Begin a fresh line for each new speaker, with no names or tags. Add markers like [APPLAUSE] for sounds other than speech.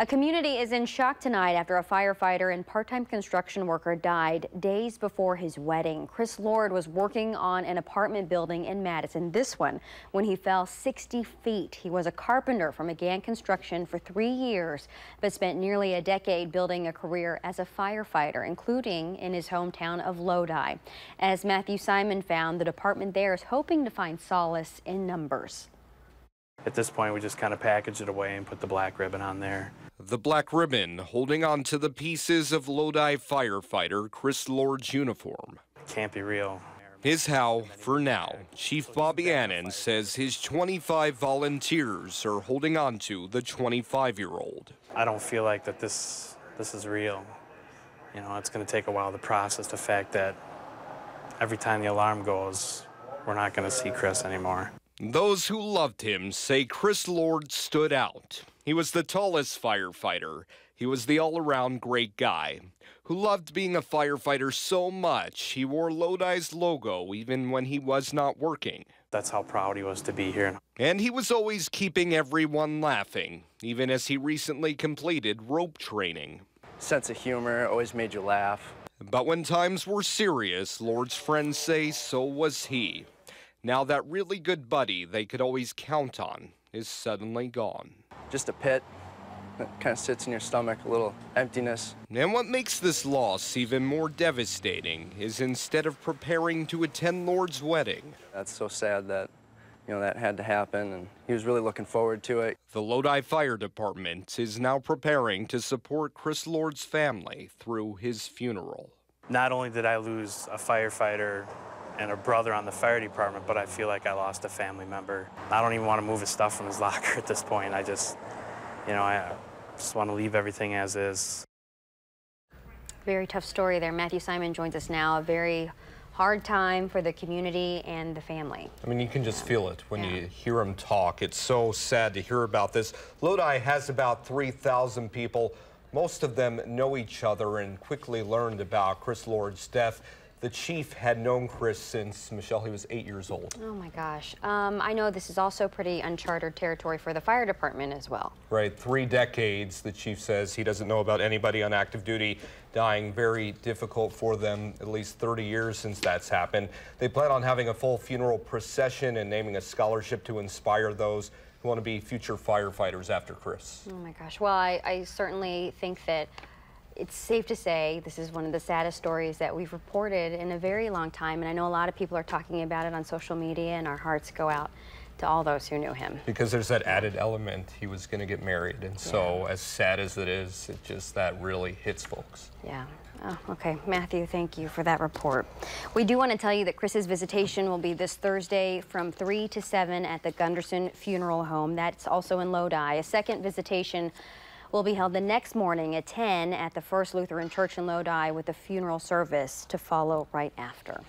A community is in shock tonight after a firefighter and part-time construction worker died days before his wedding. Chris Lord was working on an apartment building in Madison, this one, when he fell 60 feet. He was a carpenter from McGann Construction for three years, but spent nearly a decade building a career as a firefighter, including in his hometown of Lodi. As Matthew Simon found, the department there is hoping to find solace in numbers.
At this point, we just kind of package it away and put the black ribbon on there.
The black ribbon holding on to the pieces of Lodi firefighter Chris Lord's uniform.
Can't be real.
Is how, for now, Chief Bobby Annan says his 25 volunteers are holding on to the 25-year-old.
I don't feel like that this this is real. You know, it's going to take a while to process the fact that every time the alarm goes, we're not going to see Chris anymore.
Those who loved him say Chris Lord stood out. He was the tallest firefighter. He was the all around great guy who loved being a firefighter so much he wore Lodi's logo even when he was not working.
That's how proud he was to be here.
And he was always keeping everyone laughing, even as he recently completed rope training.
Sense of humor always made you laugh.
But when times were serious, Lord's friends say so was he. Now that really good buddy they could always count on is suddenly gone.
Just a pit that kind of sits in your stomach, a little emptiness.
And what makes this loss even more devastating is instead of preparing to attend Lord's wedding.
That's so sad that, you know, that had to happen, and he was really looking forward to it.
The Lodi Fire Department is now preparing to support Chris Lord's family through his funeral.
Not only did I lose a firefighter and a brother on the fire department, but I feel like I lost a family member. I don't even want to move his stuff from his [LAUGHS] locker at this point. I just, you know, I just want to leave everything as is.
Very tough story there. Matthew Simon joins us now. A very hard time for the community and the family.
I mean, you can just yeah. feel it when yeah. you hear him talk. It's so sad to hear about this. Lodi has about 3,000 people. Most of them know each other and quickly learned about Chris Lord's death. The chief had known Chris since, Michelle, he was eight years old.
Oh my gosh. Um, I know this is also pretty uncharted territory for the fire department as well.
Right, three decades, the chief says he doesn't know about anybody on active duty dying. Very difficult for them, at least 30 years since that's happened. They plan on having a full funeral procession and naming a scholarship to inspire those who want to be future firefighters after Chris.
Oh my gosh. Well, I, I certainly think that it's safe to say this is one of the saddest stories that we've reported in a very long time. And I know a lot of people are talking about it on social media, and our hearts go out to all those who knew him.
Because there's that added element, he was going to get married. And so, yeah. as sad as it is, it just that really hits folks.
Yeah. Oh, okay. Matthew, thank you for that report. We do want to tell you that Chris's visitation will be this Thursday from 3 to 7 at the Gunderson Funeral Home. That's also in Lodi. A second visitation will be held the next morning at 10 at the First Lutheran Church in Lodi with a funeral service to follow right after.